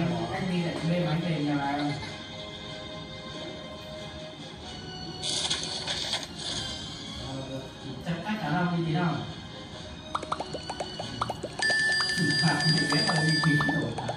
anh bỏ cách đi lại bên máy về nhà này chắc chắc cả là cái gì nào xử phạt thì biết là uy tín rồi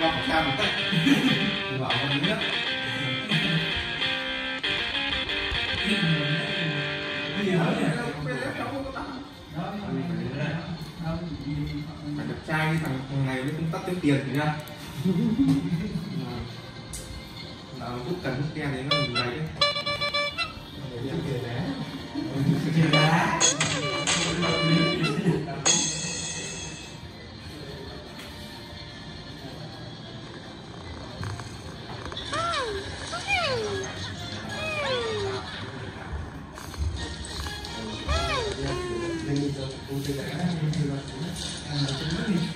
Trăm thì bảo con gì hết nhỉ? Phải đẹp trai thằng này mới không tắt tiếng tiền thì nha. Nào lúc cần lúc kia thì nó mình này đấy. Đá thì đi đi trên một đích cũng gọi con sợ này nó ngon lắm là con vừa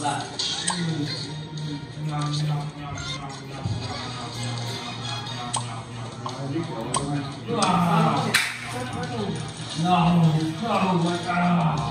là No, no, my God.